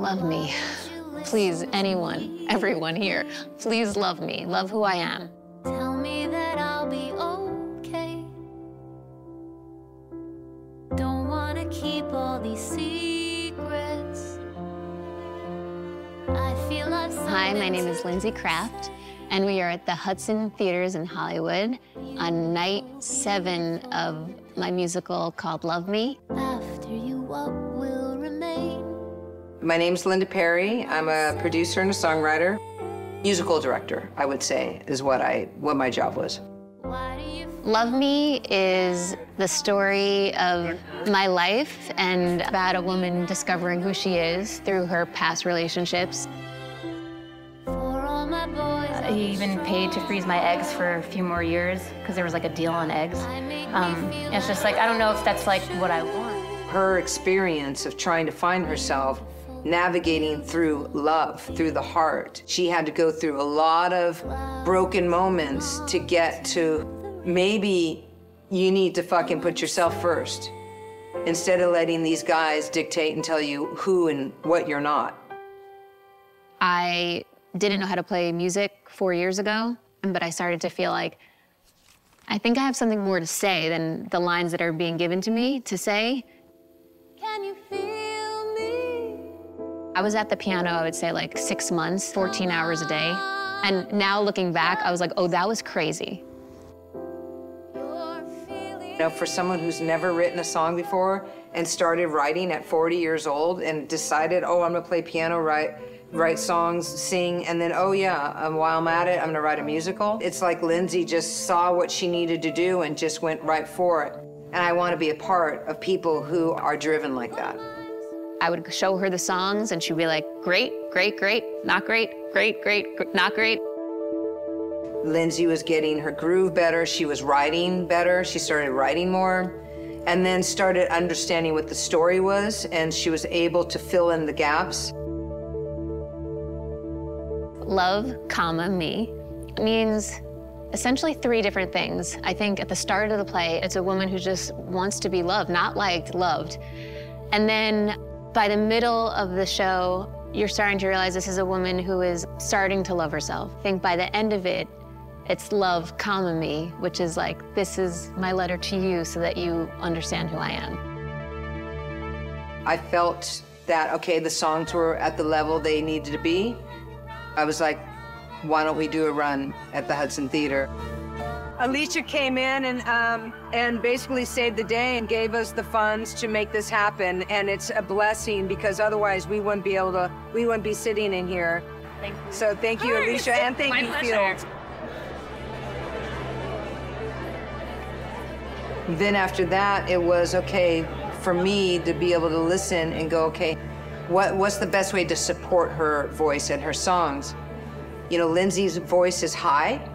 Love me. Please, anyone, everyone here, please love me. Love who I am. Tell me that I'll be okay. Don't wanna keep all these secrets. I feel I've Hi, my name is Lindsey Kraft, and we are at the Hudson Theaters in Hollywood on night seven of my musical called Love Me. After you, what will remain? My name's Linda Perry. I'm a producer and a songwriter. Musical director, I would say, is what I what my job was. Why do you Love Me is the story of my life and about a woman discovering who she is through her past relationships. for all my boys? He even paid to freeze my eggs for a few more years because there was like a deal on eggs. Um, it's just like I don't know if that's like what I want. Her experience of trying to find herself, navigating through love, through the heart. She had to go through a lot of broken moments to get to maybe you need to fucking put yourself first instead of letting these guys dictate and tell you who and what you're not. I didn't know how to play music four years ago, but I started to feel like I think I have something more to say than the lines that are being given to me to say. I was at the piano, I would say like six months, 14 hours a day. And now looking back, I was like, oh, that was crazy. You know, for someone who's never written a song before and started writing at 40 years old and decided, oh, I'm gonna play piano, write, write songs, sing, and then, oh yeah, um, while I'm at it, I'm gonna write a musical. It's like Lindsey just saw what she needed to do and just went right for it. And I wanna be a part of people who are driven like that. I would show her the songs and she'd be like, great, great, great, not great, great, great, gr- not great. Lindsey was getting her groove better. She was writing better. She started writing more and then started understanding what the story was, and she was able to fill in the gaps. Love, comma, me means essentially three different things. I think at the start of the play, it's a woman who just wants to be loved, not liked, loved. And then by the middle of the show, you're starting to realize this is a woman who is starting to love herself. I think by the end of it, it's love, comma, me, which is like, this is my letter to you so that you understand who I am. I felt that, okay, the songs were at the level they needed to be. I was like, why don't we do a run at the Hudson Theater? Alicia came in and, um, and basically saved the day and gave us the funds to make this happen. And it's a blessing because otherwise we wouldn't be able to, we wouldn't be sitting in here. Thank you. So thank you, Alicia, and thank you, pleasure. Feeld. Then after that, it was okay for me to be able to listen and go, okay, what, what's the best way to support her voice and her songs? You know, Lindsey's voice is high,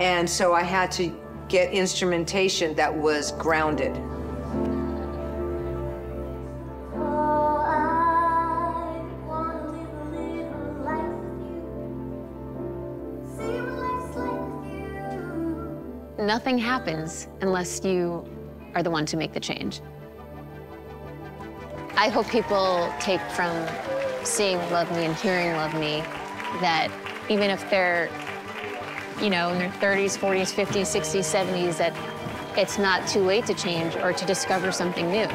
and so I had to get instrumentation that was grounded. Nothing happens unless you are the one to make the change. I hope people take from seeing Love Me and hearing Love Me that even if they're, you know, in their 30s, 40s, 50s, 60s, 70s, that it's not too late to change or to discover something new.